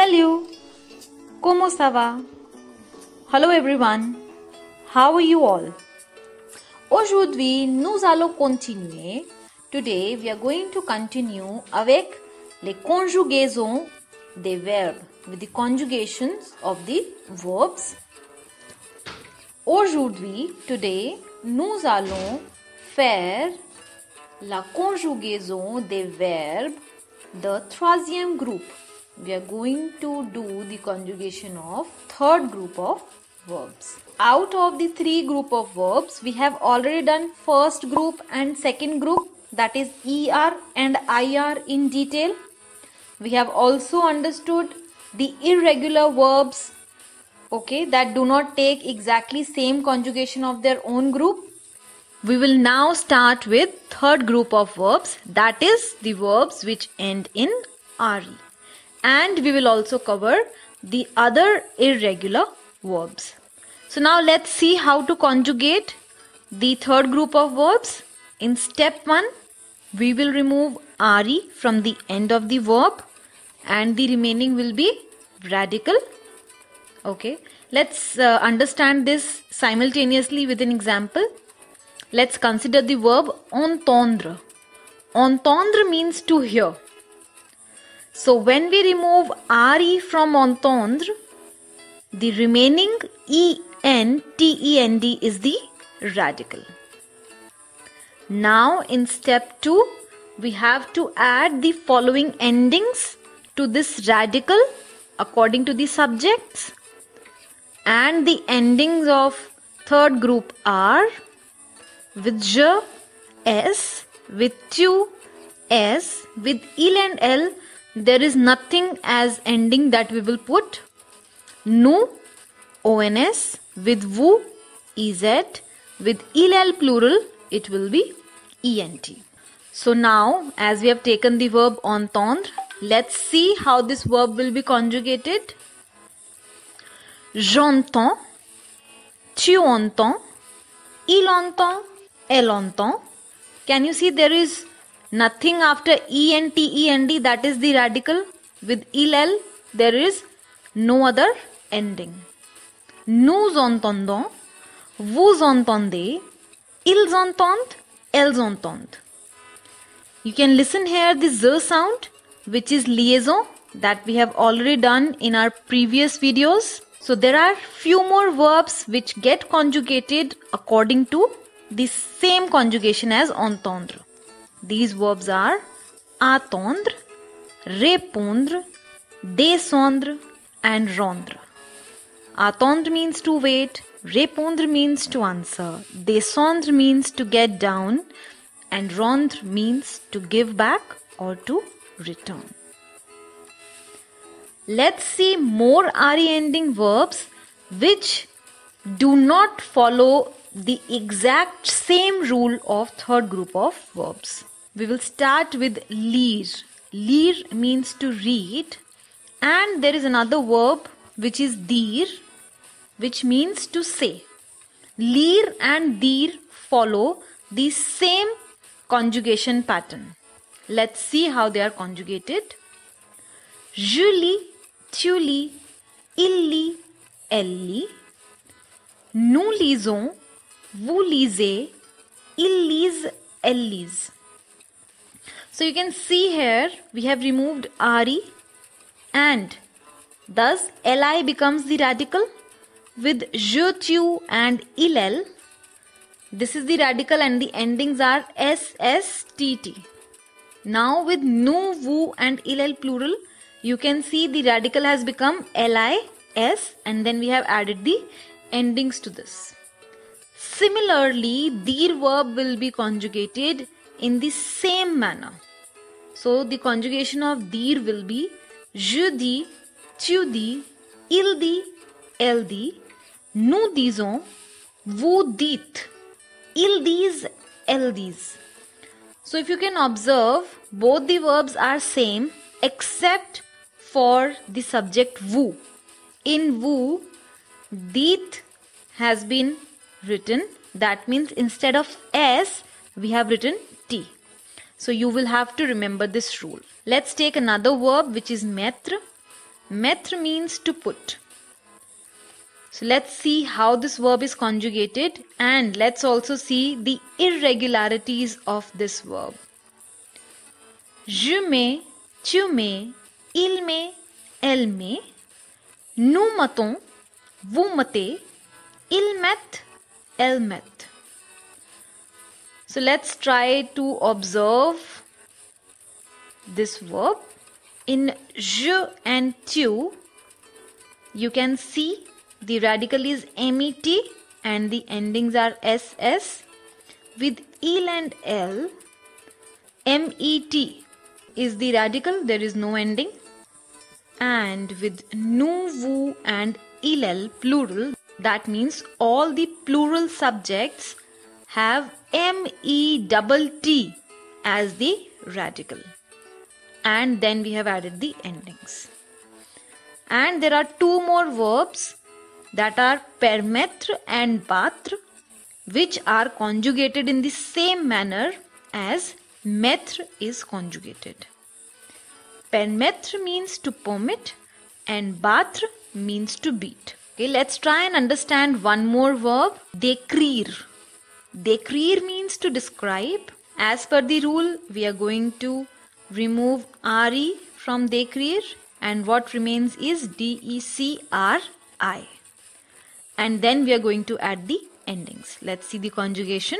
Salut! Como ça va? Hello everyone! How are you all? Aujourd'hui, nous allons continuer. Today, we are going to continue avec les conjugaisons des verbes, with the conjugations of the verbs. Aujourd'hui, today, nous allons faire la conjugaison des verbes the troisième group. We are going to do the conjugation of third group of verbs. Out of the three group of verbs, we have already done first group and second group that is ER and IR in detail. We have also understood the irregular verbs okay that do not take exactly same conjugation of their own group we will now start with third group of verbs that is the verbs which end in re and we will also cover the other irregular verbs. So now let's see how to conjugate the third group of verbs. In step 1 we will remove re from the end of the verb and the remaining will be radical. Okay let's uh, understand this simultaneously with an example. Let's consider the verb entendre entendre means to hear so when we remove re from entendre the remaining en tent is the radical. Now in step 2 we have to add the following endings to this radical according to the subjects. And the endings of third group are with j s with tu s with il and l there is nothing as ending that we will put nu ons with vu ez with il plural it will be ent so now as we have taken the verb entendre let's see how this verb will be conjugated J'entends. Tu entends. Il entend. Elle entend. Can you see there is nothing after E and T E N D that is the radical. With il L there is no other ending. Nous entendons. Vous entendez. Ils entendent. Elles entendent. You can listen here the Z sound which is liaison that we have already done in our previous videos. So there are few more verbs which get conjugated according to the same conjugation as entendre. These verbs are attendre, répondre, descendre and rendre. Attendre means to wait, répondre means to answer, descendre means to get down and rendre means to give back or to return. Let's see more RE ending verbs which do not follow the exact same rule of third group of verbs. We will start with lire. Lire means to read and there is another verb which is dire which means to say. Lire and dire follow the same conjugation pattern. Let's see how they are conjugated. Julie, lis tu lis, il lit, elle lit. Nous lisons, vous lisez, ils lisent, elles lisent. So you can see here we have removed RE and thus LI becomes the radical with je, tu and il. This is the radical and the endings are SSTT. Now with nu, vu and il plural you can see the radical has become lis and then we have added the endings to this. Similarly, dire verb will be conjugated in the same manner. So the conjugation of dire will be judi, dis, tu dis, il dit, elle dit, elles disent. So if you can observe, both the verbs are same except for the subject vu. In vu, dit has been written. That means instead of s, we have written t. So you will have to remember this rule. Let's take another verb which is mettre. Mettre means to put. So let's see how this verb is conjugated and let's also see the irregularities of this verb. Je mets, tu mets, il met, elle met. Nous mettons, vous mettez, ils mettent, elles mettent. So let's try to observe this verb. In je and tu, you can see the radical is met and the endings are ss. With il and l, met is the radical, there is no ending. And with nu, vu and illel plural, that means all the plural subjects have me double t as the radical. And then we have added the endings. And there are two more verbs that are permettre and battre which are conjugated in the same manner as mettre is conjugated. Permettre means to permit and battre means to beat. Okay, let's try and understand one more verb, décrire. Décrire means to describe. As per the rule, we are going to remove RE from décrire and what remains is D-E-C-R-I and then we are going to add the endings. Let's see the conjugation.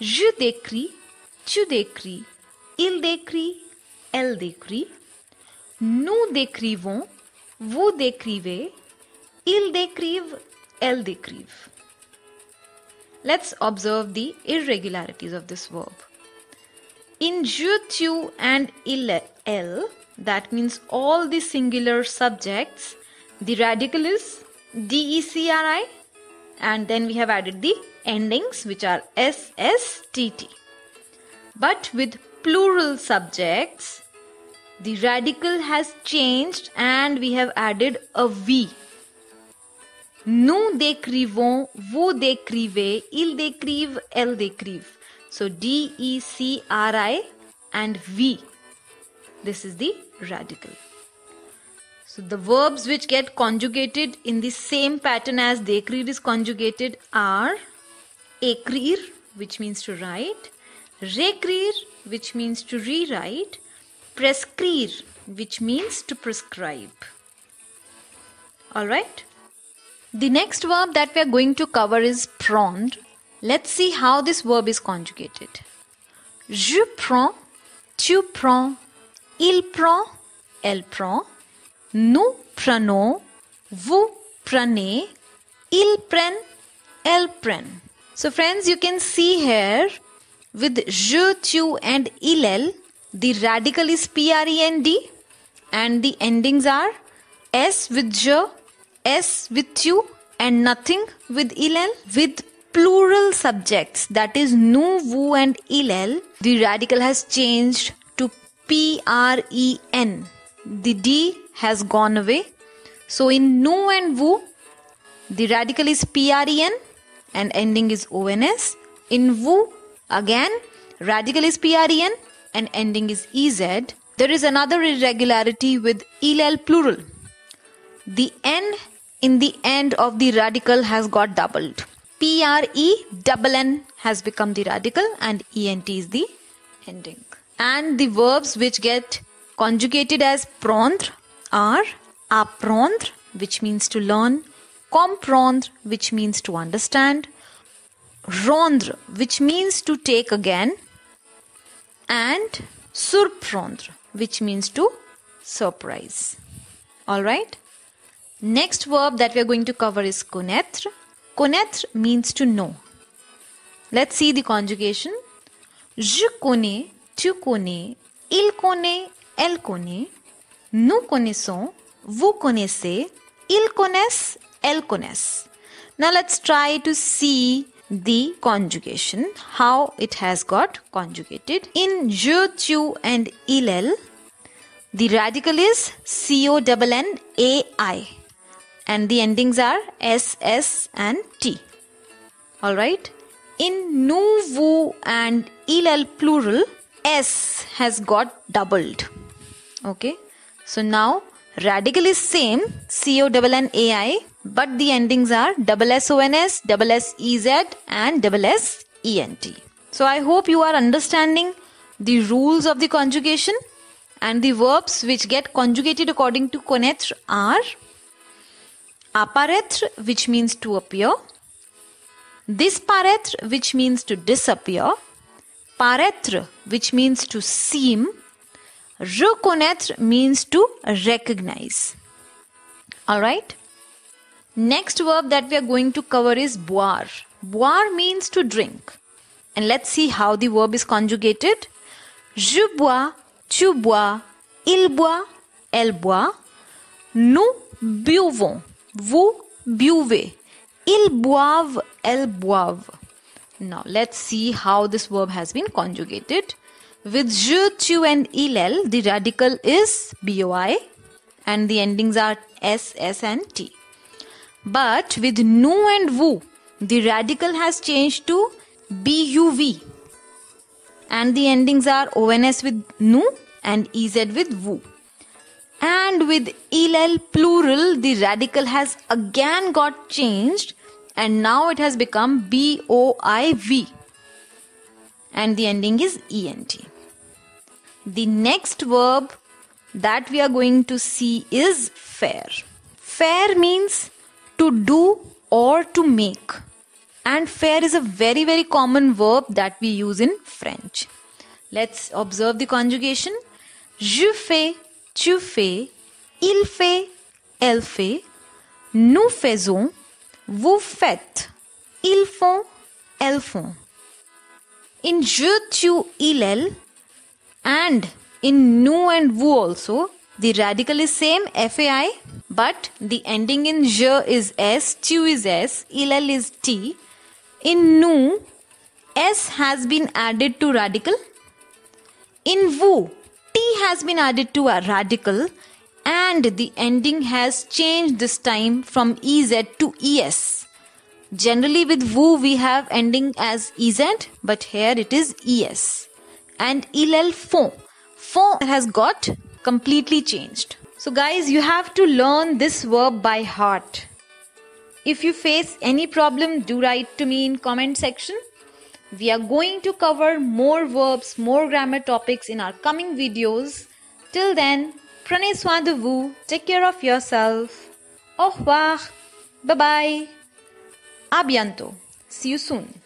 Je décris, tu décris, il décrit, elle décrit. Nous décrivons, vous décrivez, ils décrivent, elles décrivent. Let's observe the irregularities of this verb. In tu and il, elle, that means all the singular subjects, the radical is DECRI and then we have added the endings which are SSTT. But with plural subjects, the radical has changed and we have added a V. Nous décrivons, vous décrivez, il décrive, elle décrive. So D E C R I and V. This is the radical. So the verbs which get conjugated in the same pattern as décrire is conjugated are écrire which means to write, réécrire which means to rewrite, prescrire which means to prescribe. Alright. The next verb that we are going to cover is prendre. Let's see how this verb is conjugated. Je prends, tu prends, il prend, elle prend nous prenons, vous prenez, ils prennent, elles prennent. So friends, you can see here with je, tu and il, elle, the radical is prend and the endings are s with je, s with you and nothing with il. With plural subjects that is nous, vous and il, the radical has changed to p-r-e-n. The d has gone away. So in nu and vu, the radical is PREN and ending is ONS. In vu, again, radical is PREN and ending is EZ. There is another irregularity with EL plural. The N in the end of the radical has got doubled. PRE double N has become the radical and ENT is the ending. And the verbs which get conjugated as prendre are apprendre, which means to learn, comprendre, which means to understand, rendre, which means to take again, and surprendre, which means to surprise. Alright? Next verb that we are going to cover is connaître. Connaître means to know. Let's see the conjugation. Je connais, tu connais, il connaît, elle connaît. Nous connaissons, vous connaissez, ils connaissent, elles connaissent. Now let's try to see the conjugation, how it has got conjugated. In je, tu and il, elle, the radical is C-O-N-N-A-I and the endings are S, S and T. Alright. In vous and il plural, S has got doubled. Okay. So now Radical is same, C-O-N-N-A-I, but the endings are double S-O-N-S, double S-E-Z and double S-E-N-T. So I hope you are understanding the rules of the conjugation and the verbs which get conjugated according to connaître are apparaître which means to appear, disparaître which means to disappear, paraître which means to seem, reconnaître means to recognize. Alright? Next verb that we are going to cover is boire. Boire means to drink. And let's see how the verb is conjugated. Je bois, tu bois, il boit, elle boit. Nous buvons, vous buvez. Ils boivent, elles boivent. Now let's see how this verb has been conjugated. With je, tu and il, the radical is boi and the endings are s, s and t. But with nu and vu, the radical has changed to buv and the endings are ons with nu and ez with vu. And with il plural, the radical has again got changed and now it has become boiv and the ending is ent. The next verb that we are going to see is faire. Faire means to do or to make. And faire is a very, very common verb that we use in French. Let's observe the conjugation. Je fais, tu fais, il fait, elle fait, nous faisons, vous faites, ils font, elles font. In je, tu, il, elle, and in nu and vu also, the radical is same fai, but the ending in je is s, tu is s, il elle is t. In nu, s has been added to radical. In vu, t has been added to a radical and the ending has changed this time from ez to es. Generally with vu we have ending as ez but here it is es. And il fond. Fond has got completely changed. So guys you have to learn this verb by heart. If you face any problem do write to me in comment section. We are going to cover more verbs, more grammar topics in our coming videos. Till then, prenez soin take care of yourself. Au revoir, bye bye, à see you soon.